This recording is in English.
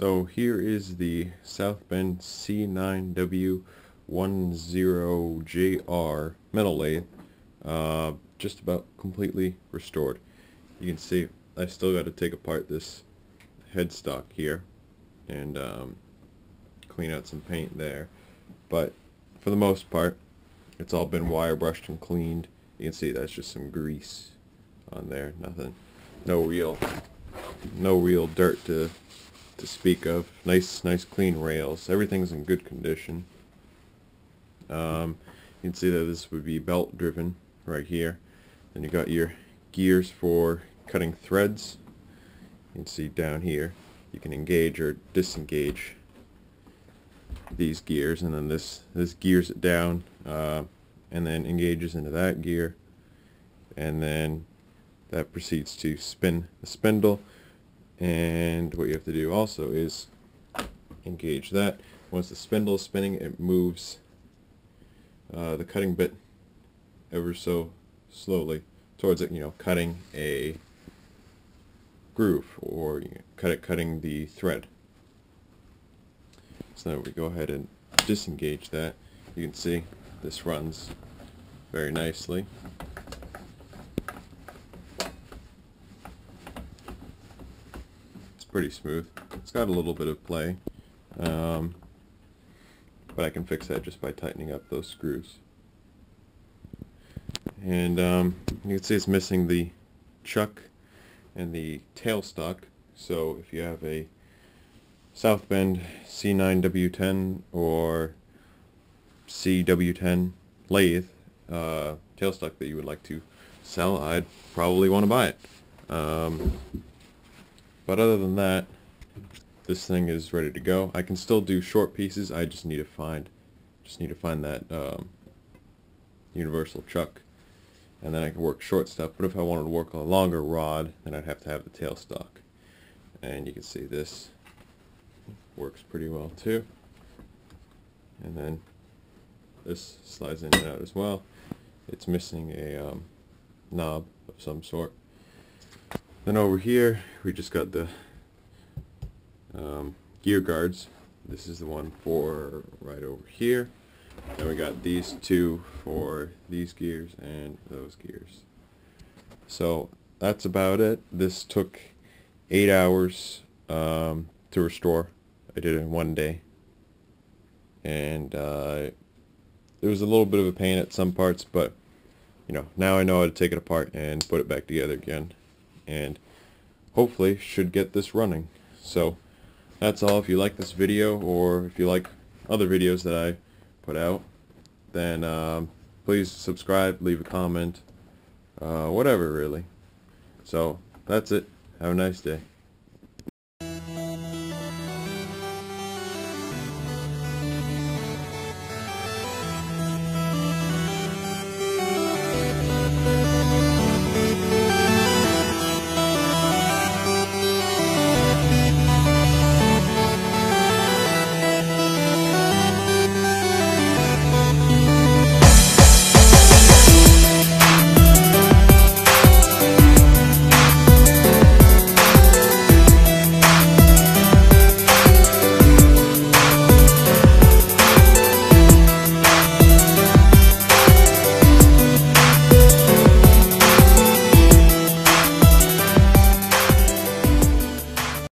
So here is the South Bend C9W10JR metal lathe, uh, just about completely restored. You can see I still got to take apart this headstock here and um, clean out some paint there, but for the most part it's all been wire brushed and cleaned. You can see that's just some grease on there, nothing, no real, no real dirt to to speak of. Nice, nice clean rails. Everything's in good condition. Um, you can see that this would be belt driven right here. Then you got your gears for cutting threads. You can see down here you can engage or disengage these gears and then this this gears it down uh, and then engages into that gear and then that proceeds to spin the spindle and what you have to do also is engage that. Once the spindle is spinning it moves uh, the cutting bit ever so slowly towards it you know cutting a groove or you know, cut it cutting the thread. So now we go ahead and disengage that. You can see this runs very nicely pretty smooth. It's got a little bit of play, um, but I can fix that just by tightening up those screws. And um, you can see it's missing the chuck and the tailstock, so if you have a South Bend C9W10 or CW10 lathe uh, tailstock that you would like to sell, I'd probably want to buy it. Um, but other than that, this thing is ready to go. I can still do short pieces. I just need to find, just need to find that um, universal chuck, and then I can work short stuff. But if I wanted to work a longer rod, then I'd have to have the tailstock. And you can see this works pretty well too. And then this slides in and out as well. It's missing a um, knob of some sort. Then over here, we just got the um, gear guards. This is the one for right over here. Then we got these two for these gears and those gears. So that's about it. This took eight hours um, to restore. I did it in one day. And uh, it was a little bit of a pain at some parts, but you know, now I know how to take it apart and put it back together again and hopefully should get this running. So that's all. If you like this video or if you like other videos that I put out, then um, please subscribe, leave a comment, uh, whatever really. So that's it. Have a nice day.